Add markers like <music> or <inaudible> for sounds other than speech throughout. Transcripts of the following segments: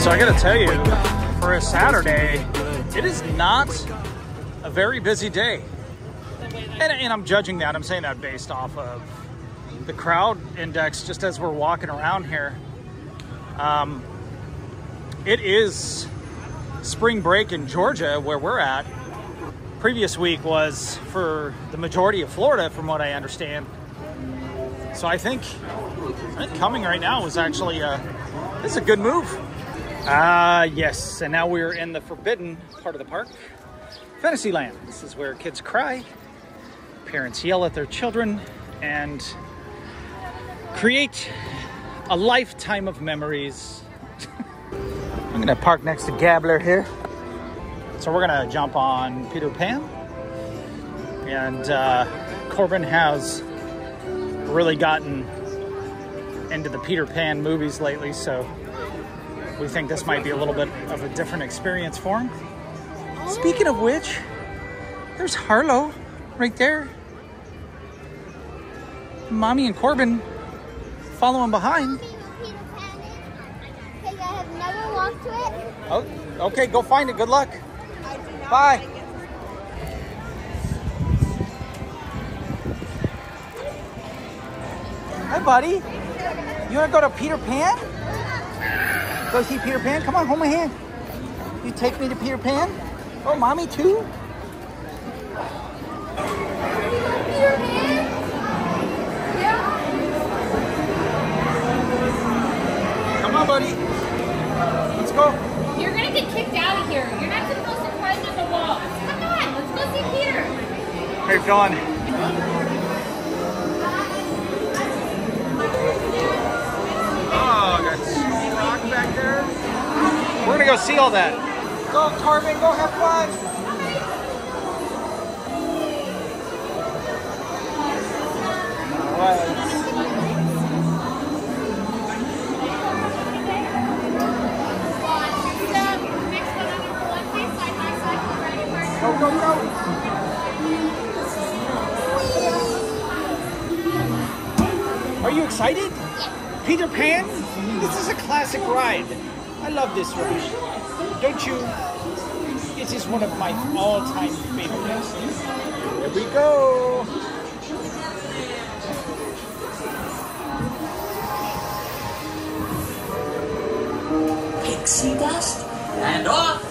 So I gotta tell you, for a Saturday, it is not a very busy day. And, and I'm judging that, I'm saying that based off of the crowd index just as we're walking around here. Um, it is spring break in Georgia where we're at. Previous week was for the majority of Florida, from what I understand. So I think, I think coming right now is actually a, it's a good move. Ah, uh, yes, and now we're in the forbidden part of the park, Fantasyland. This is where kids cry, parents yell at their children, and create a lifetime of memories. <laughs> I'm gonna park next to Gabbler here. So we're gonna jump on Peter Pan. And uh, Corbin has really gotten into the Peter Pan movies lately, so we think this might be a little bit of a different experience for him. Speaking of which, there's Harlow right there. Mommy and Corbin following behind. Oh, okay, go find it. Good luck. Bye. Hi, buddy. You want to go to Peter Pan? Go see Peter Pan? Come on, hold my hand. You take me to Peter Pan? Oh, mommy too? Come on, buddy. Let's go. You're gonna get kicked out of here. You're not gonna go surprise at the wall. Come on, let's go see Peter. How you go see all that. Go, Corbin, go have fun. Go, go, go. Are you excited? Peter Pan? This is a classic ride. I love this ride. Don't you? It is one of my all-time favorites. Here we go. Pixie dust, and off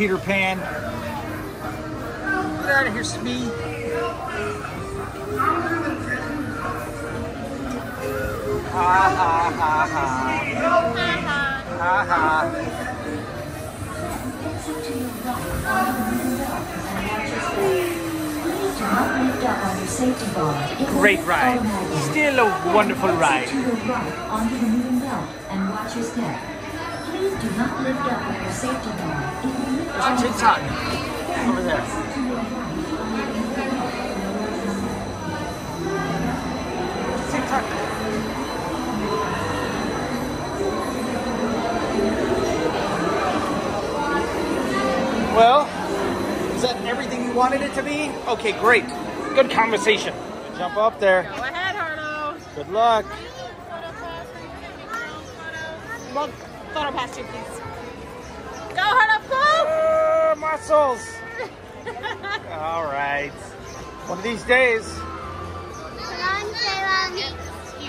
Peter Pan. Get out of here, Smee. Ha ha ha ha. Ha ha. Do not lift up on your safety bar. It will Great ride. Still a wonderful ride. To your right onto the moving belt and watch your step. Please do not lift up on your safety bar. It will There's a TikTok over there. to your. TikTok. Well, is that everything you wanted it to be? Okay, great. Good conversation. Jump up there. Go ahead, Harlow. Good luck. Well, photo pass you, please. Go, Harlow, go! All right. One of these days.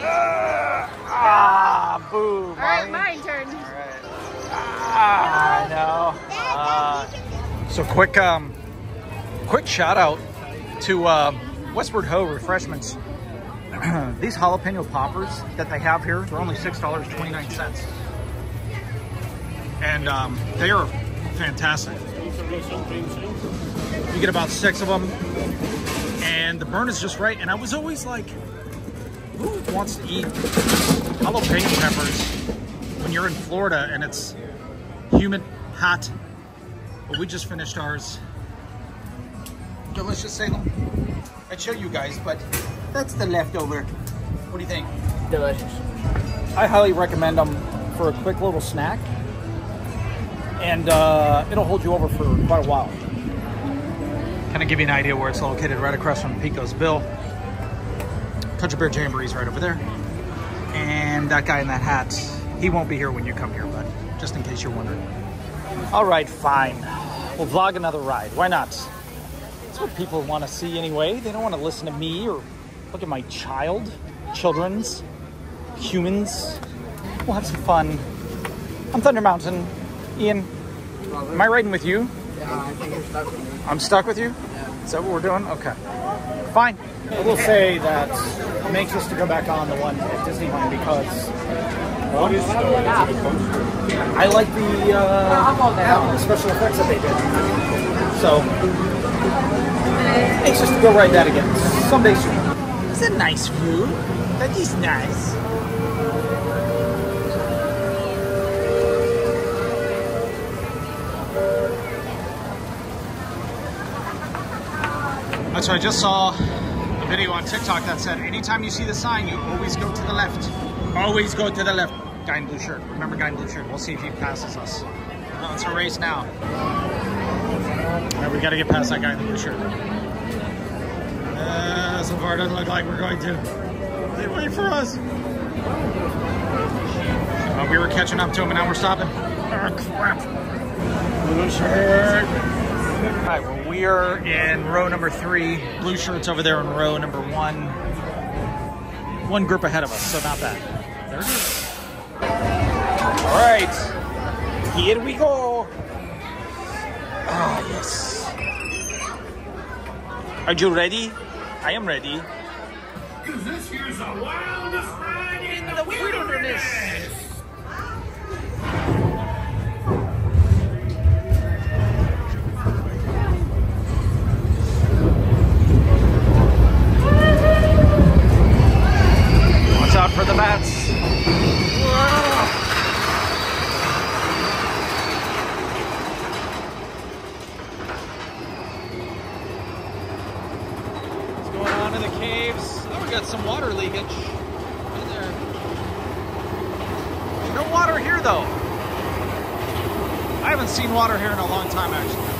Uh, ah, boo. All right, my turn. Ah, I know. Uh, so quick, um, quick shout out to uh, Westward Ho Refreshments. <clears throat> These jalapeno poppers that they have here, they're only six dollars twenty nine cents, and um, they are fantastic. You get about six of them, and the burn is just right. And I was always like, who wants to eat jalapeno peppers when you're in Florida and it's humid, hot. But we just finished ours. Delicious salem. I'd show you guys, but that's the leftover. What do you think? Delicious. I highly recommend them for a quick little snack. And uh, it'll hold you over for quite a while. Kind of give you an idea where it's located, right across from Pecos Bill. Country Bear Jamboree's right over there. And that guy in that hat, he won't be here when you come here, but just in case you're wondering. All right, fine. We'll vlog another ride. Why not? That's what people want to see anyway. They don't want to listen to me or look at my child, children's, humans. We'll have some fun. I'm Thunder Mountain. Ian, am I riding with you? Yeah, I think you're stuck with me. I'm stuck with you? Is that what we're doing? Okay. Fine. I will say that I'm anxious to go back on the one at Disneyland because well, I like the, uh, special effects that they did. So, anxious to go ride that again someday soon. It's a nice view. That is nice. So I just saw a video on TikTok that said anytime you see the sign, you always go to the left. Always go to the left. Guy in blue shirt. Remember guy in blue shirt. We'll see if he passes us. Well, it's a race now. All right, we got to get past that guy in the blue shirt. Uh, so far, it doesn't look like we're going to. They wait for us. Uh, we were catching up to him, and now we're stopping. Oh, crap. Blue shirt. All right, well, we are in row number three. Blue shirts over there in row number one. One group ahead of us, so not bad. There it is. All right, here we go. Ah, yes. Are you ready? I am ready. Cause this here's the wildest ride in the, wilderness. For the bats. What's going on in the caves? Oh, we got some water leakage. Right there. No water here though. I haven't seen water here in a long time actually.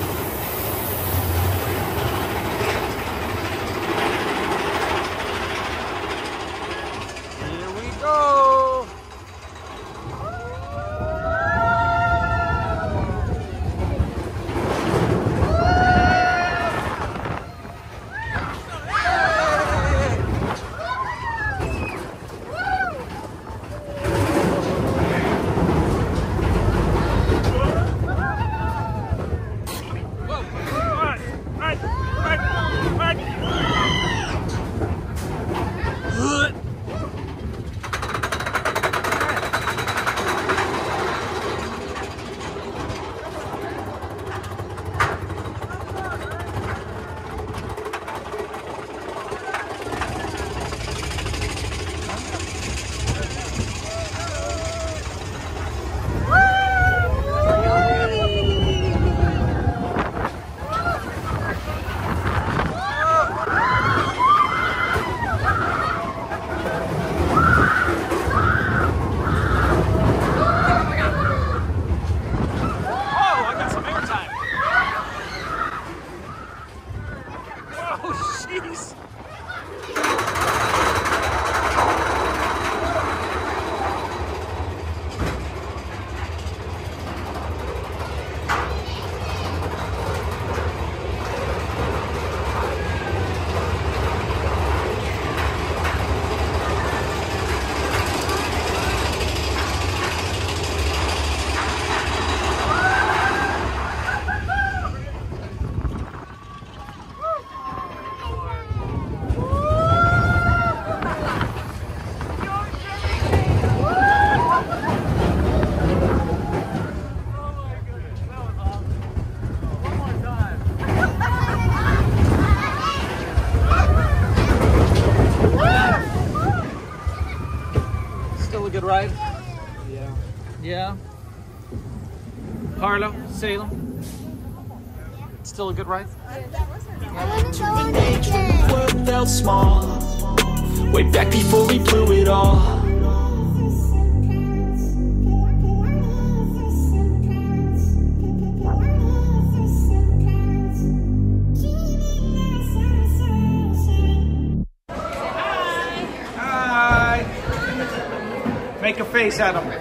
Oh, jeez. Good ride? Yeah. Yeah. Harlow, Salem. Still a good ride? world felt small Way back before we blew it all Make a face at him.